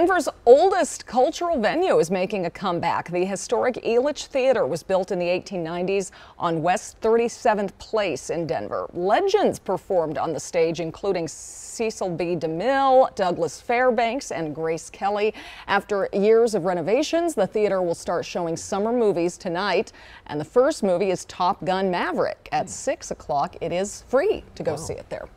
Denver's oldest cultural venue is making a comeback. The historic Elitch Theater was built in the 1890s on West 37th Place in Denver. Legends performed on the stage, including Cecil B. DeMille, Douglas Fairbanks, and Grace Kelly. After years of renovations, the theater will start showing summer movies tonight. And the first movie is Top Gun Maverick at 6 o'clock. It is free to go wow. see it there.